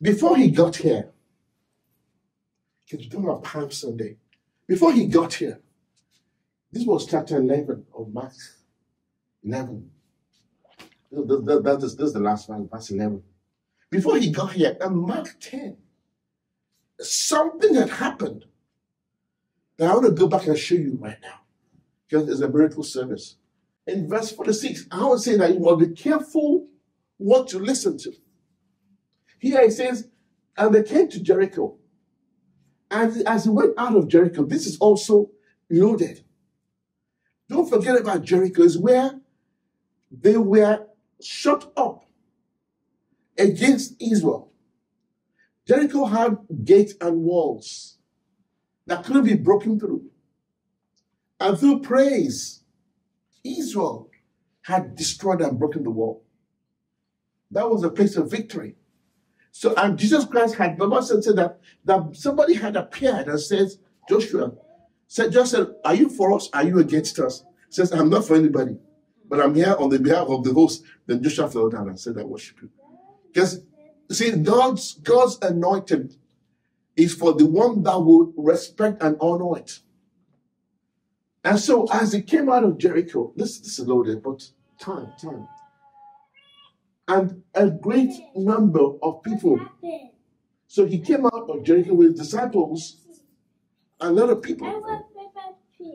Before he got here, because we're talking about Palm Sunday. Before he got here, this was chapter 11 of Mark 11. Th- th- th- That is, this is the last one, verse 11. Before he got here, in Mark 10, something had happened that I want to go back and show you right now because it's a miracle service. In verse 46, I would say that you must be careful what you listen to. Here it says, and they came to Jericho. And as he went out of Jericho, this is also loaded. Don't forget about Jericho, is where they were shut up against Israel. Jericho had gates and walls that couldn't be broken through. And through praise, Israel had destroyed and broken the wall. That was a place of victory. So, and Jesus Christ had, the said, said that, that somebody had appeared and says, Joshua, said, said, are you for us? Are you against us? Says, I'm not for anybody, but I'm here on the behalf of the host. Then Joshua fell down and said, I worship you. Because, see, God's, God's anointed is for the one that will respect and honor it. And so as he came out of Jericho, this, this is loaded, but time, time. And a great number of people. So he came out of Jericho with disciples, a lot of people.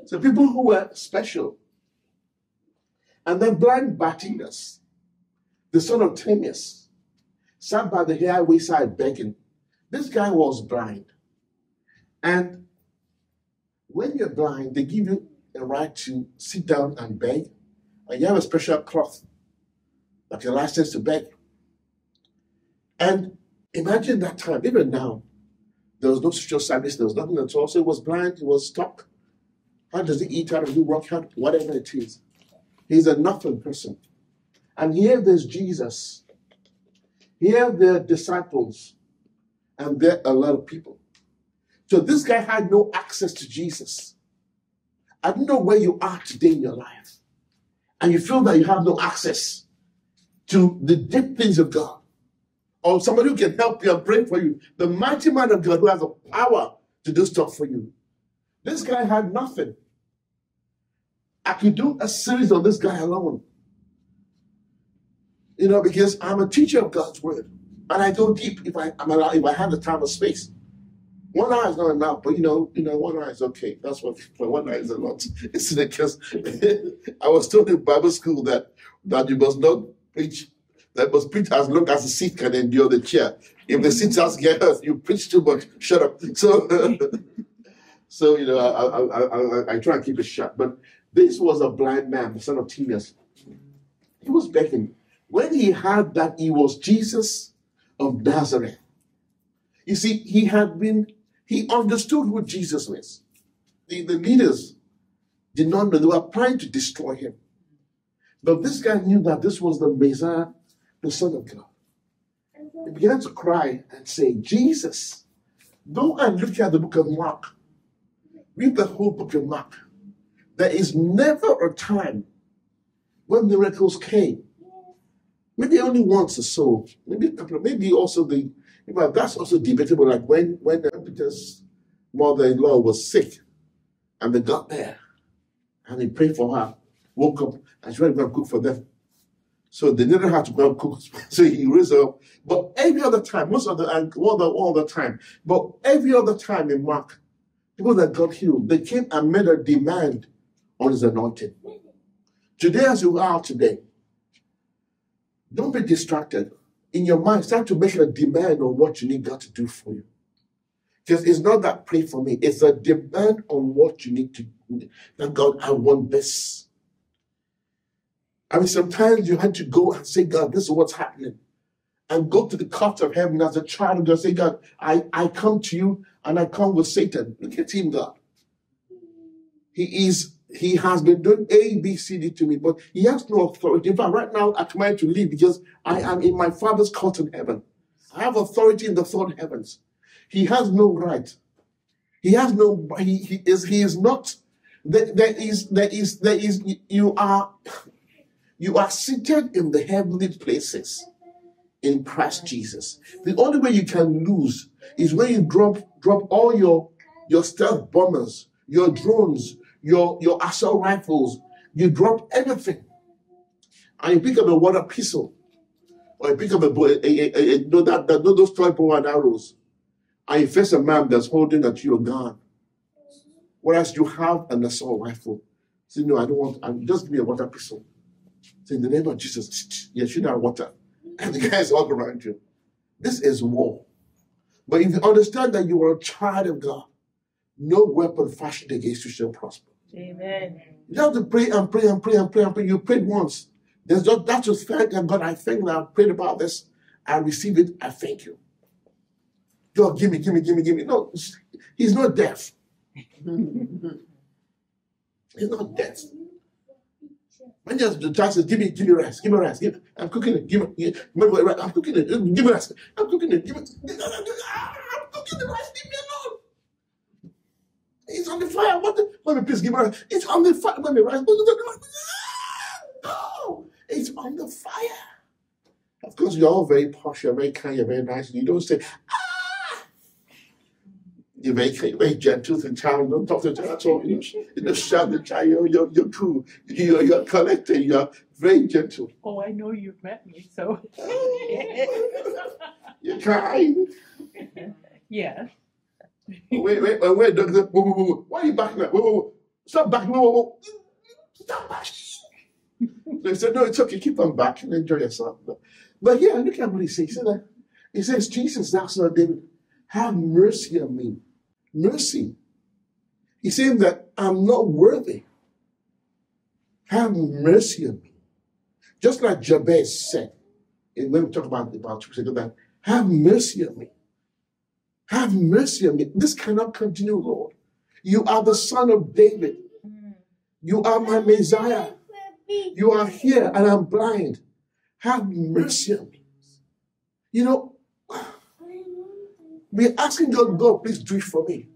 So people who were special. And then blind Bartimaeus, the son of Timaeus, sat by the highway side begging. This guy was blind. And when you're blind, they give you a right to sit down and beg. And you have a special cloth, like a license to beg. And imagine that time, even now, there was no social service, there was nothing at all. So he was blind, he was stuck. How does he eat? How does he work out? Whatever it is. He's a nothing person. And here there's Jesus. Here there are disciples. And there are a lot of people. So this guy had no access to Jesus. I don't know where you are today in your life. And you feel that you have no access to the deep things of God. Or somebody who can help you and pray for you. The mighty man of God who has the power to do stuff for you. This guy had nothing. I could do a series on this guy alone. You know, because I'm a teacher of God's word. And I go deep if I I'm allowed, if I have the time or space. One eye is not enough, but you know, you know, one eye is okay. That's what one eye is a lot. It's because I was told in Bible school that that you must not preach that must preach as long as the seat can endure the chair. If the seat has get hurt, you preach too much. Shut up. So so you know, I I, I, I, try and keep it shut. But this was a blind man, the son of Timaeus. He was begging. When he heard that he was Jesus of Nazareth, you see, he had been, he understood who Jesus was. The, the leaders did not know, they were trying to destroy him. But this guy knew that this was the Messiah, the Son of God. He began to cry and say, Jesus, go and look at the book of Mark. Read the whole book of Mark. There is never a time when miracles came. Maybe only once or so. Maybe maybe also the, but that's also debatable. Like when, when Peter's mother-in-law was sick and they got there and they prayed for her, woke up and she went to go and cook for them. So they didn't have to go and cook. So he rose up. But every other time, most of the, all the, all the time, but every other time in Mark, people that got healed, they came and made a demand on his anointing. Today, as you are today, don't be distracted. In your mind, start to make a demand on what you need God to do for you. Because it's not that pray for me, it's a demand on what you need to that God, I want this. I mean, sometimes you had to go and say, God, this is what's happening. And go to the court of heaven as a child of God. Say, God, I, I come to you and I come with Satan. Look at him, God. He is he has been doing A, B, C, D to me, but he has no authority. In fact, right now I command to leave because I am in my father's court in heaven. I have authority in the third heavens. He has no right. He has no. He, he is. He is not. There, there is. There is. There is. You are. You are seated in the heavenly places in Christ Jesus. The only way you can lose is when you drop drop all your your stealth bombers, your drones, your your assault rifles. You drop everything, and you pick up a water pistol, or you pick up a, a, a, a, a no, that, that, no, those toy bow and arrows, and you face a man that's holding at your gun. Whereas you have an assault rifle. Say, no, I don't want, I'm just give me a water pistol. Say, in the name of Jesus, you shoot out water. And the guys all around you. This is war. But if you understand that you are a child of God, no weapon fashioned against you shall prosper. Amen. You have to pray and pray and pray and pray and pray. You prayed once. There's just that just thank God. I thank that I prayed about this. I receive it. I thank you. God, give me, give me, give me, give me. No, he's not deaf. he's not deaf. When just the says, give me, give me rice, give me rice, give I'm cooking it, give me, give me, I'm cooking it, give me rice, I'm cooking it, give me, I'm cooking the rice, leave me alone. It's on the fire. What the? Let me please give me rice. It's on the fire. Let me rice. No, it's on the fire. Of course, you're all very posh, you're very kind, you're very nice. You don't say, ah. You're very, you're very gentle child. Don't talk to the child at all. You shout the child, you're, you're, you're cool. You're, you're collected. You're very gentle. Oh, I know you've met me, so. You're kind. yeah. Wait, wait, wait, wait, doctor. Whoa, whoa, whoa. Why are you backing up? Whoa, whoa, whoa. Stop backing. Whoa, whoa. Stop backing. They said, no, it's okay. Keep on backing. and enjoy yourself. But yeah, look at what he says. He says Jesus, thou son of David, have mercy on me. Mercy. He's saying that I'm not worthy. Have mercy on me. Just like Jabez said, and when we talk about, about two that have mercy on me. Have mercy on me. This cannot continue, Lord. You are the son of David. You are my Messiah. You are here and I'm blind. Have mercy on me. You know, we're asking God, God, please do it for me.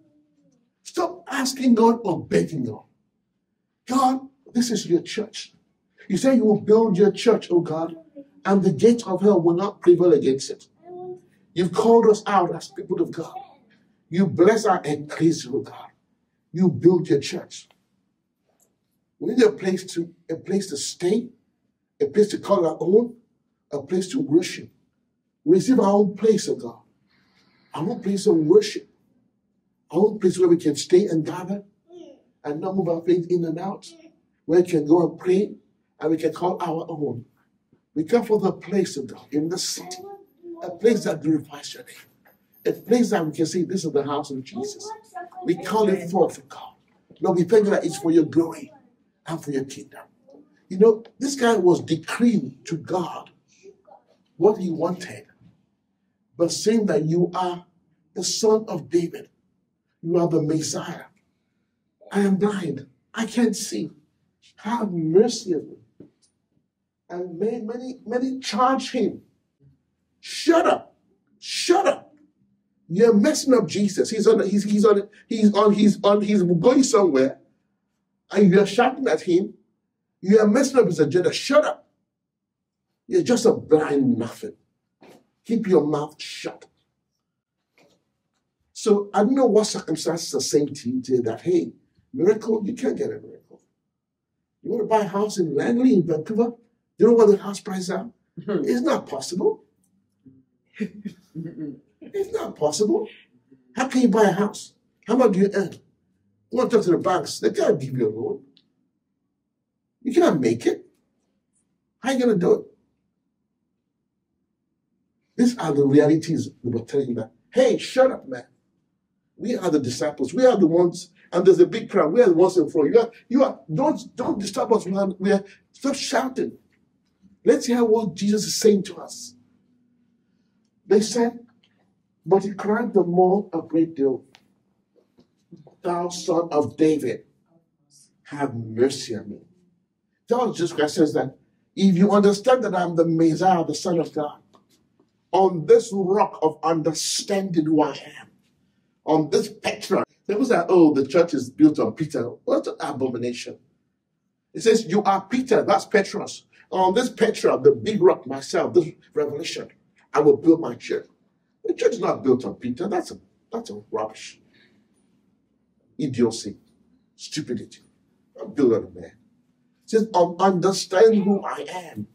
Stop asking God or begging God. God, this is your church. You say you will build your church, oh God, and the gates of hell will not prevail against it. You've called us out as people of God. You bless our ecclesia, oh God. You build your church. We need a place to a place to stay, a place to call our own, a place to worship. Receive our own place, oh God. Our place of worship. Our place where we can stay and gather and not move our things in and out. Where we can go and pray and we can call our own. We come for the place of God in the city a place that glorifies your name, a place that we can say, This is the house of Jesus. We call it forth for God. Lord, we thank you that it's for your glory and for your kingdom. You know, this guy was decreeing to God what he wanted, but saying that you are the son of David, you are the Messiah. I am blind, I can't see. Have mercy on me. And many, many, many charge him Shut up. Shut up. You're messing up Jesus. He's on he's he's on he's on he's on he's going somewhere and you're shouting at him. You are messing up his agenda. Shut up. You're just a blind nothing. Keep your mouth shut. So I don't know what circumstances are saying to you today that hey, miracle, you can't get a miracle. You want to buy a house in Langley in Vancouver? You know what the house prices are? Hmm. It's not possible. it's not possible. How can you buy a house? How much do you earn? You want to talk to the banks? They can't give you a loan. You cannot make it. How are you going to do it? These are the realities that were telling you that. Hey, shut up, man. We are the disciples. We are the ones, and there's a big crowd. We are the ones in front. You are, you are. Don't, don't disturb us, man. We are. Stop shouting. Let's hear what Jesus is saying to us. They said, but he cried the more a great deal, Thou son of David, have mercy on me. John Jesus Christ says that if you understand that I'm the Messiah, the Son of God, on this rock of understanding who I am, on this Petra, was that, oh, the church is built on Peter. What an abomination. It says, You are Peter, that's Petros. On this Petra, the big rock, myself, this revelation, I will build my church. The church is not built on Peter. That's a that's a rubbish. Idiocy, stupidity. I'm built on a man. It says, um, understand who I am.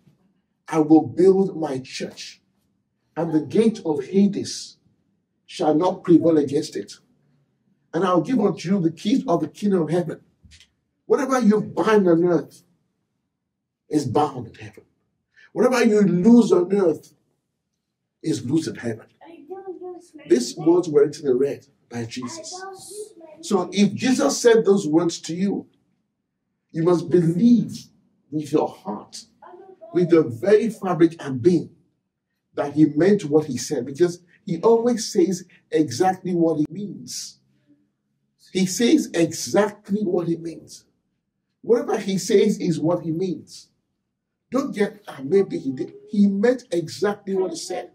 I will build my church, and the gate of Hades shall not prevail against it. And I'll give unto you the keys of the kingdom of heaven. Whatever you bind on earth is bound in heaven. Whatever you lose on earth is loose in heaven. These words were written in red by Jesus. So if Jesus said those words to you, you must believe with your heart, with the very fabric and being, that he meant what he said because he always says exactly what he means. He says exactly what he means. Whatever he says is what he means. Don't get, ah, maybe he did. He meant exactly what he said.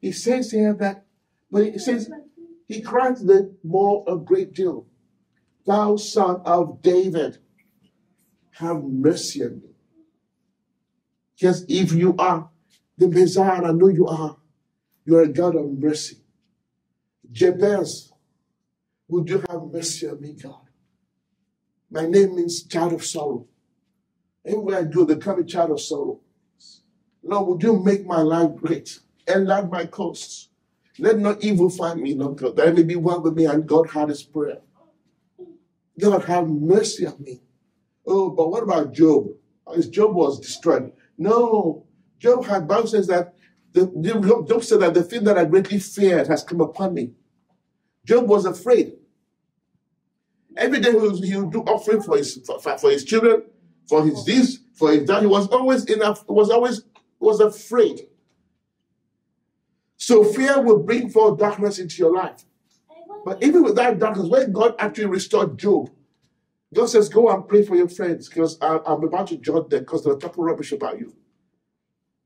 He says here that, but he says, he cried the more a great deal, Thou son of David, have mercy on me. Because if you are the Messiah, I know you are, you are a God of mercy. Jabez, would you have mercy on me, God? My name means child of sorrow. Anywhere I go, they call me child of sorrow. Lord, would you make my life great? and Enlarge my coasts. Let not evil find me, Lord God. That may be one with me. And God heard his prayer. God have mercy on me. Oh, but what about Job? His Job was destroyed. No. Job had, Bible says that, the, Job said that the thing that I greatly feared has come upon me. Job was afraid. Every day he would, he would do offering for his for, for his children, for his this, for his that. He was always in a, was always was afraid. So fear will bring forth darkness into your life. But even with that darkness, when God actually restored Job, God says, Go and pray for your friends because I'm about to judge them because they're talking rubbish about you.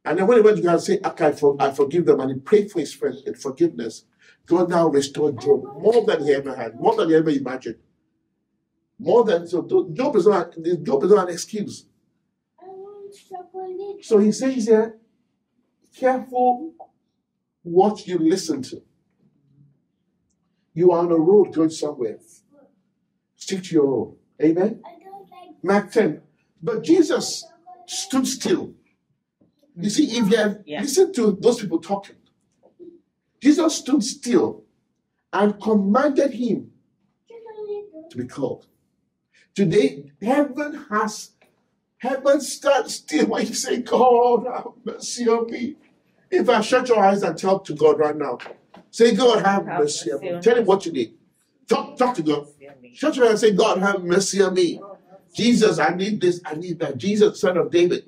And then when he went to God and said, Okay, I, for, I forgive them, and he prayed for his friends in forgiveness, God now restored Job more than he ever had, more than he ever imagined. More than so Job is not Job is not an excuse. So he says here, careful what you listen to. You are on a road going somewhere. Stick to your road. Amen. Mark 10. But Jesus stood still. You see, if you have Yeah. listened to those people talking, Jesus stood still and commanded him to be called. Today, heaven has heaven stands still when you say, God, have mercy on me. If I shut your eyes and talk to God right now, say, God, have Have mercy on me. Tell him what you need. Talk, talk to God. Mercy. Shut your eyes and say, God, have mercy on me. Jesus, I need this, I need that. Jesus, son of David,